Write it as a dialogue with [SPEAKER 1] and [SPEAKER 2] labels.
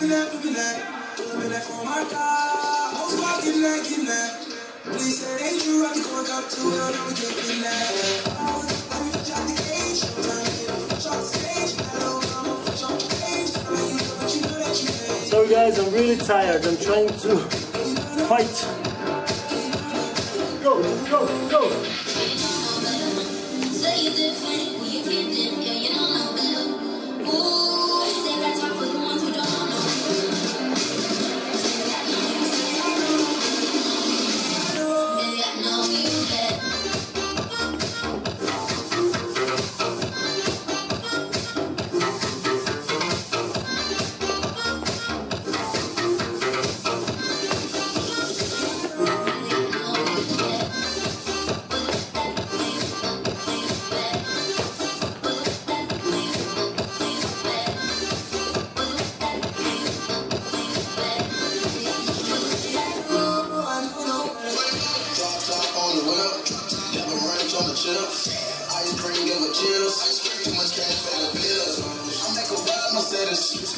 [SPEAKER 1] me that, for me that. Do me that for my God. I was walking that, getting that. Please say ain't true, I be going up to it, I know we can't get. I was, let me fish out the cage. Time to get off the stage. I'm a fish off the cage. Now you know that you know that you made.
[SPEAKER 2] Sorry guys, I'm really tired. I'm trying to fight. Go, go, go!
[SPEAKER 3] Say you're different
[SPEAKER 4] whip, the ranch on the chips. Ice cream give a chills. Too much cash for the bills. I'm like.